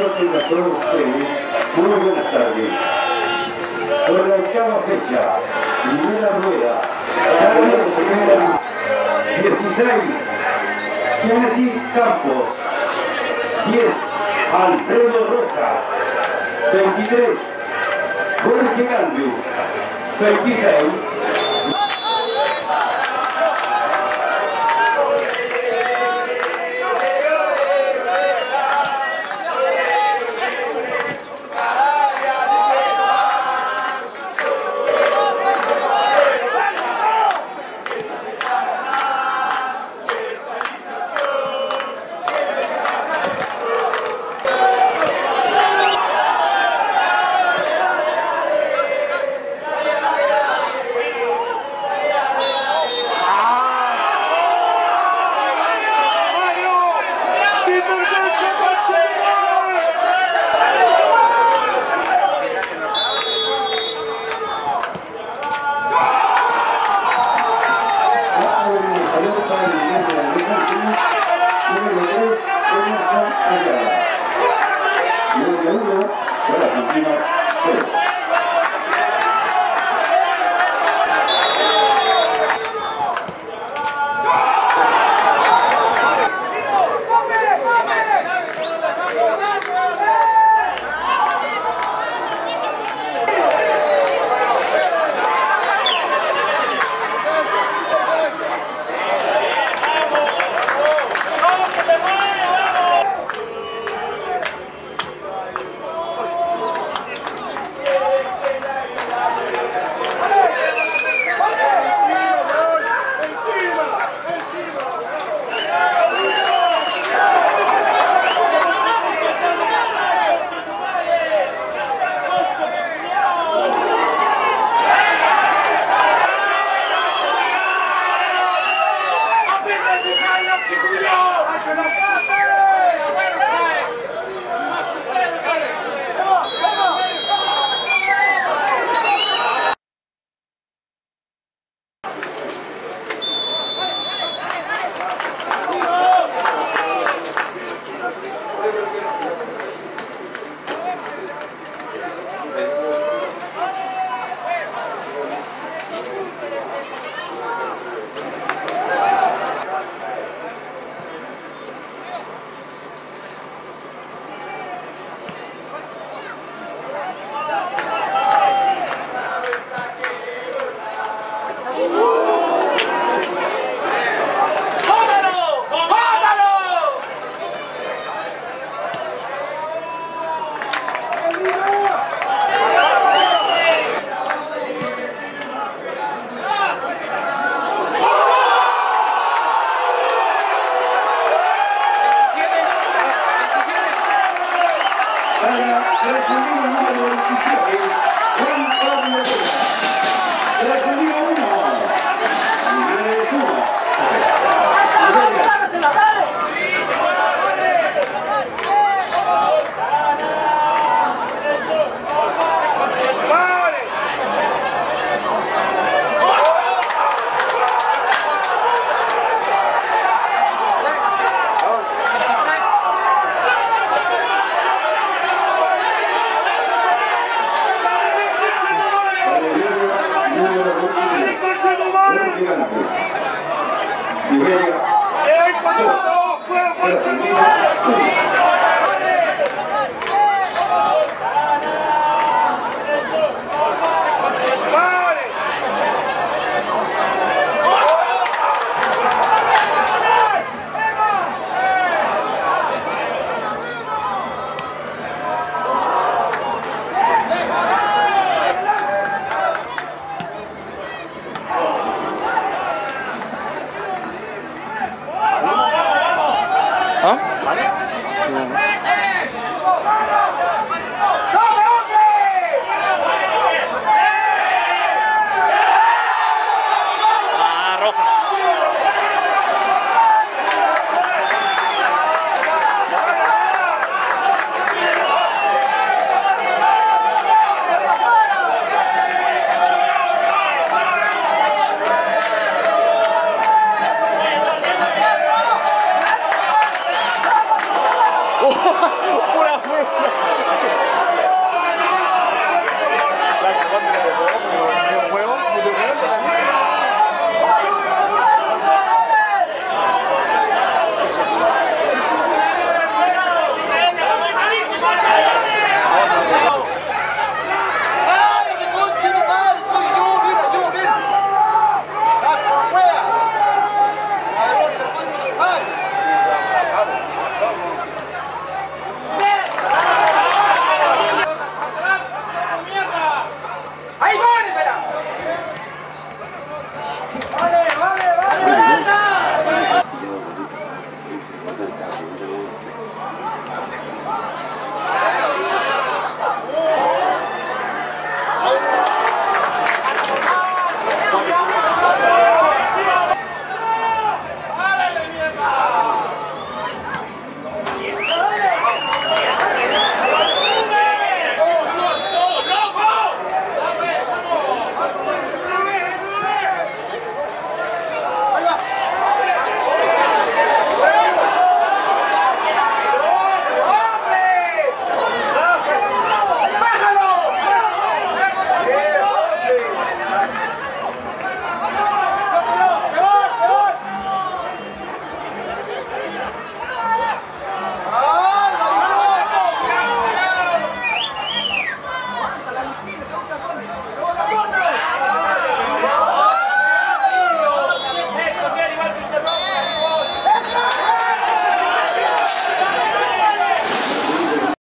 a todos ustedes muy buenas tardes. Por la octava fecha, primera rueda, primera, 16, Génesis Campos, 10, Alfredo Rojas, 23, Jorge Galvez, 26, diga não. E veja. Ele falou, foi o Bolsonaro! Christmas.